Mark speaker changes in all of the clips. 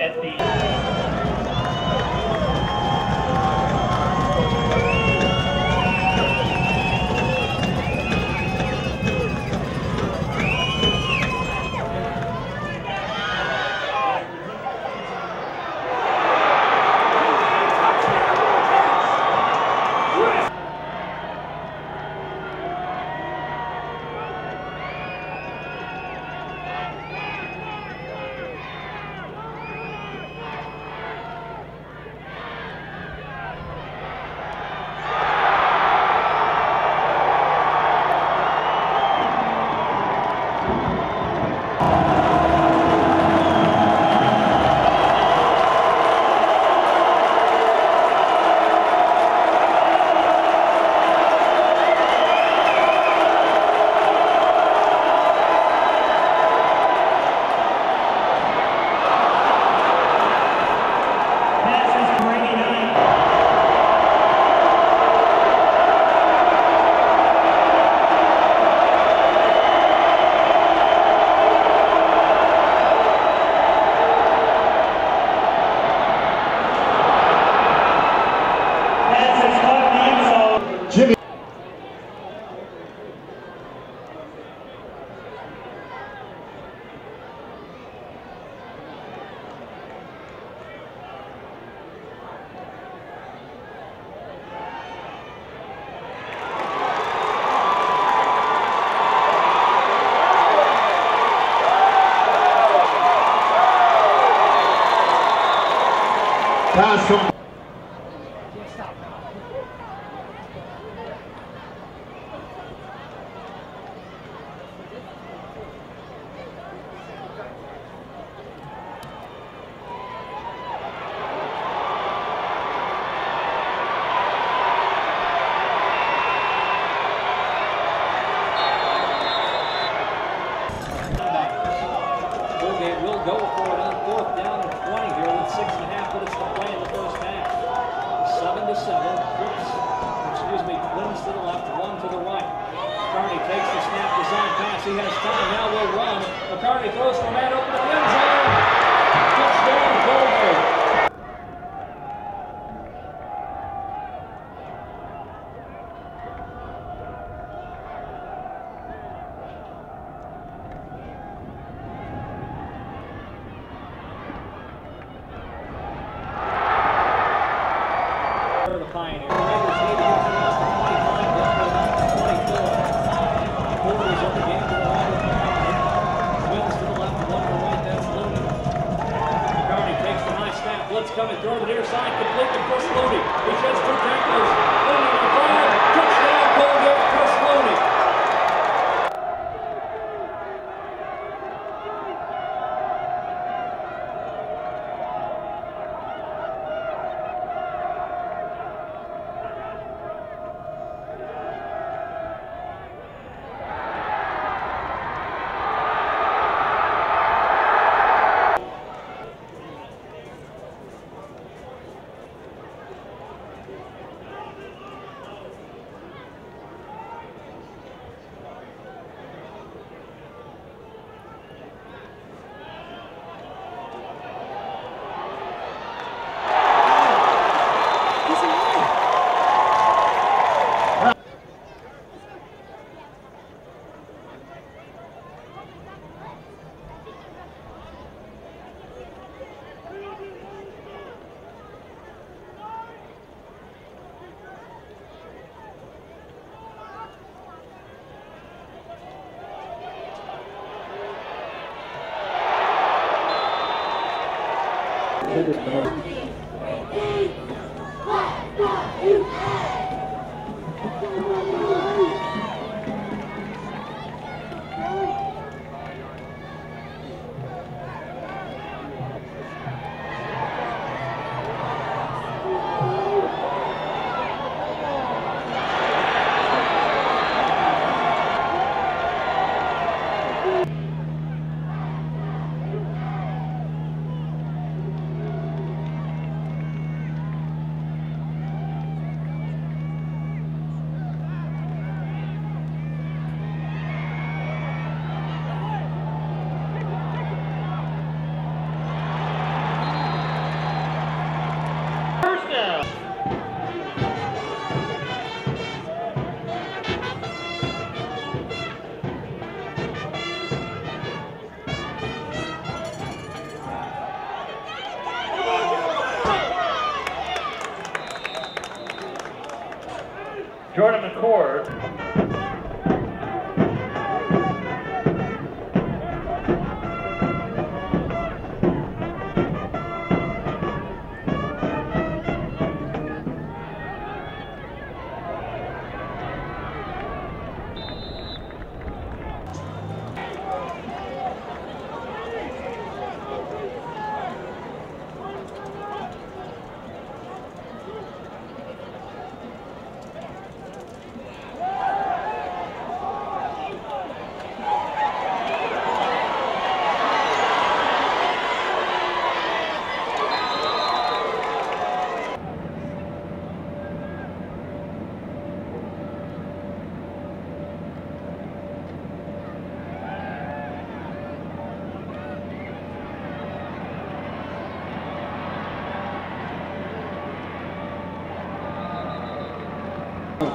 Speaker 1: at the...
Speaker 2: Jordan to near side, complete the first loading. He sheds two tacklers.
Speaker 3: Jordan
Speaker 4: McCord.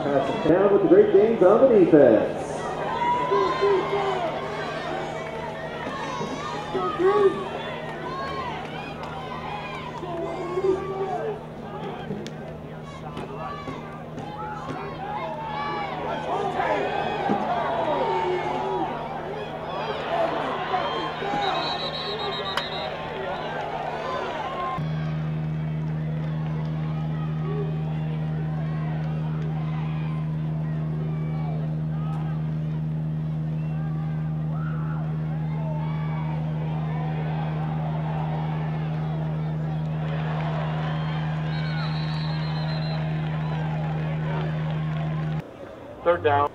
Speaker 4: Down with the Great Danes on the defense.
Speaker 3: Third down.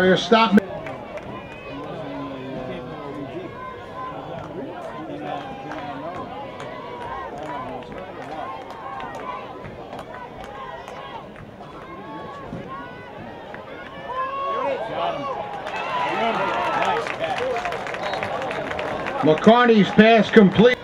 Speaker 5: Carrier, stop. McCarthy's pass complete.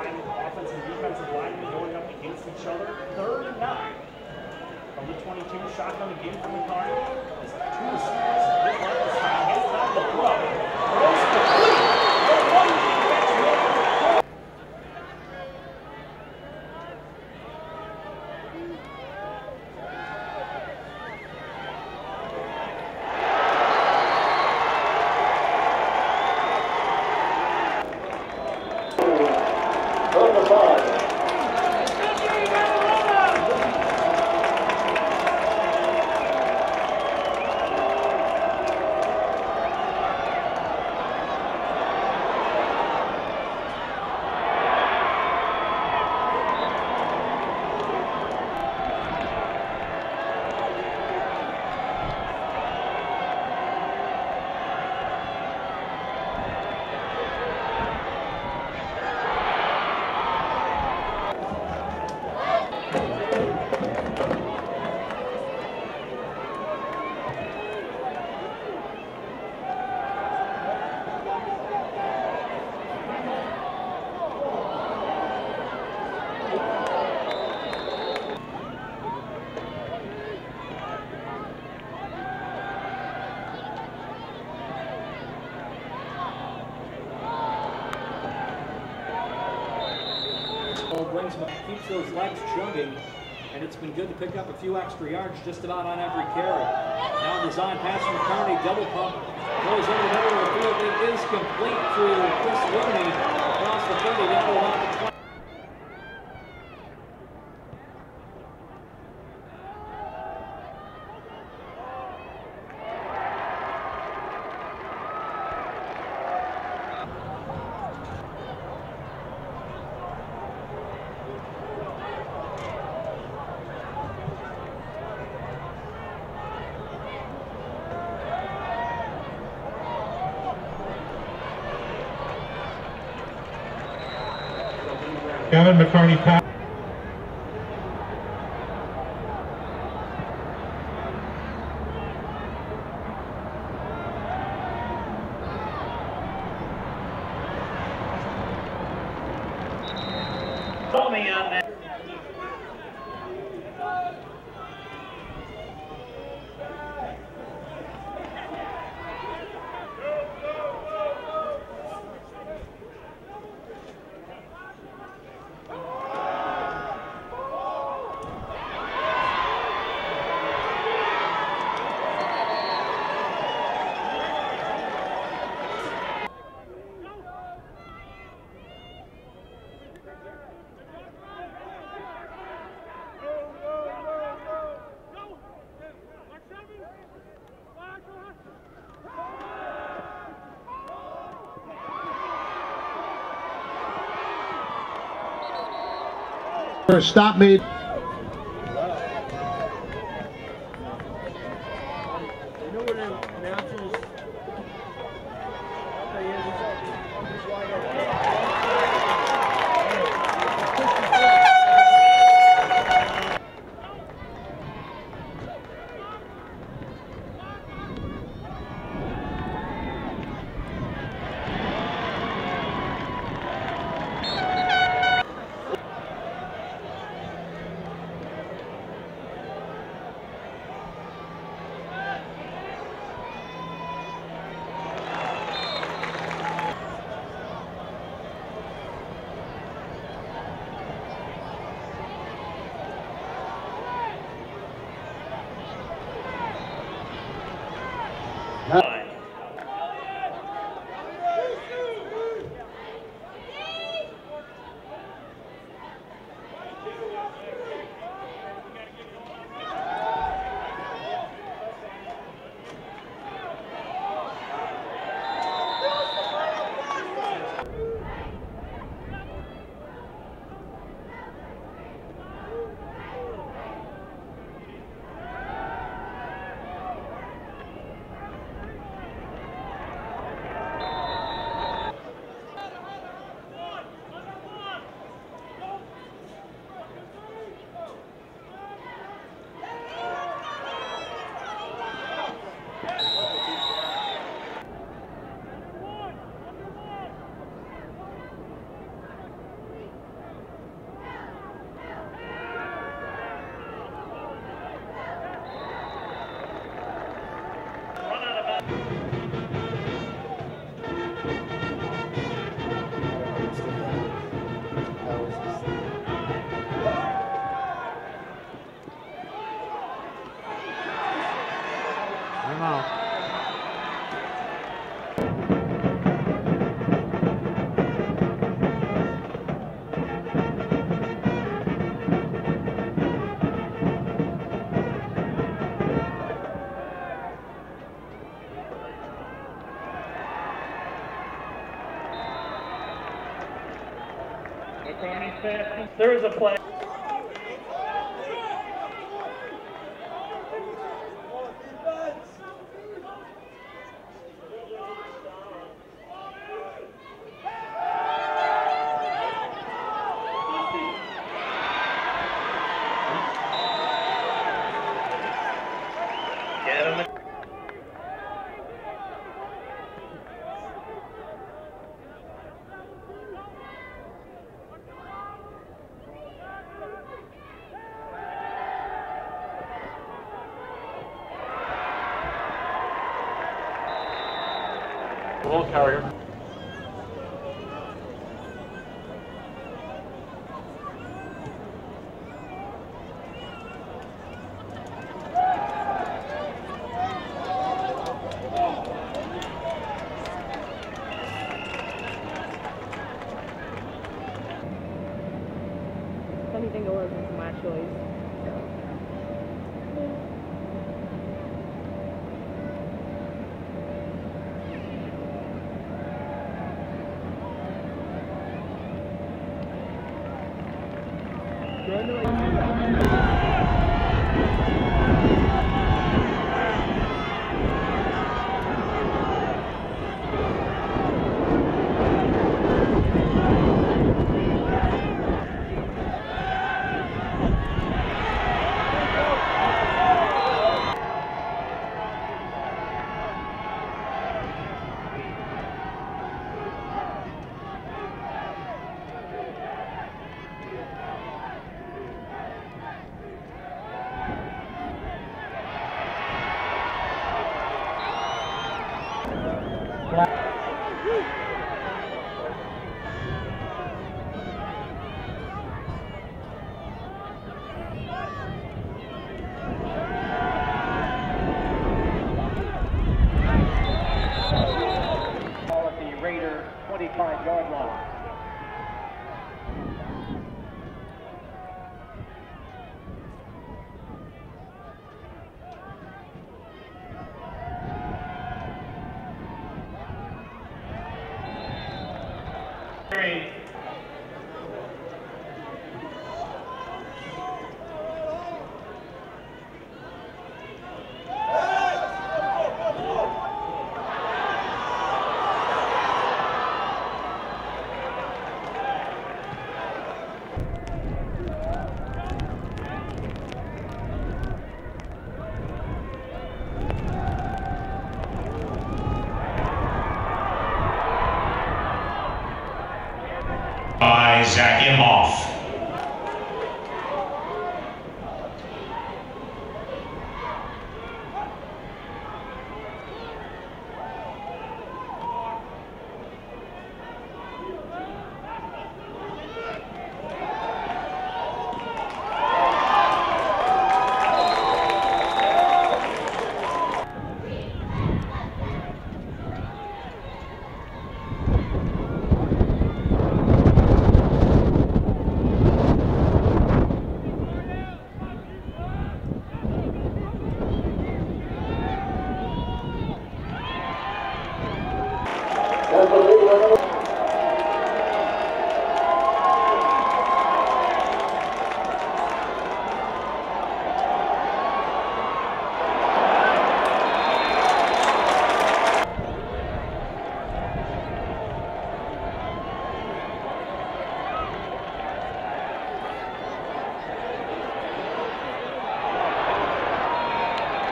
Speaker 6: Prime offensive and defensive linemen going up against each other. Third and nine. From the 22, shotgun again from McCarthy. It's two receivers. The throw.
Speaker 1: Brings keeps those legs chugging, and it's been good to pick up a few extra yards just about on every carry. Now design pass from Kearney, double pump, goes in the middle of the field. It is complete to Chris Looney across the 30 down to about the 20.
Speaker 3: Gavin McCarthy
Speaker 7: Stop me.
Speaker 3: There is a play.
Speaker 8: Ball carrier.